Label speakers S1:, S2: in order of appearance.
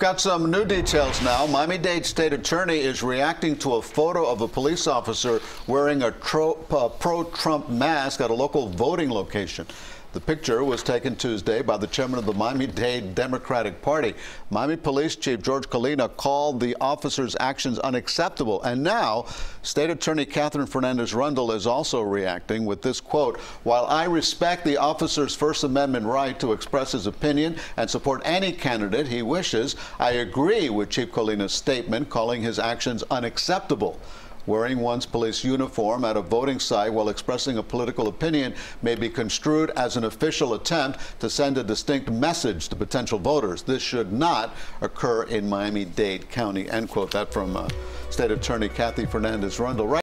S1: Got some new details now. Miami Dade State Attorney is reacting to a photo of a police officer wearing a uh, pro-Trump mask at a local voting location. The picture was taken Tuesday by the chairman of the Miami-Dade Democratic Party. Miami Police Chief George Colina called the officer's actions unacceptable. And now, State Attorney Katherine Fernandez Rundle is also reacting with this quote, while I respect the officer's First Amendment right to express his opinion and support any candidate he wishes, I agree with Chief Colina's statement calling his actions unacceptable. Wearing one's police uniform at a voting site while expressing a political opinion may be construed as an official attempt to send a distinct message to potential voters. This should not occur in Miami-Dade County. End quote. That from uh, State Attorney Kathy Fernandez Rundle. Right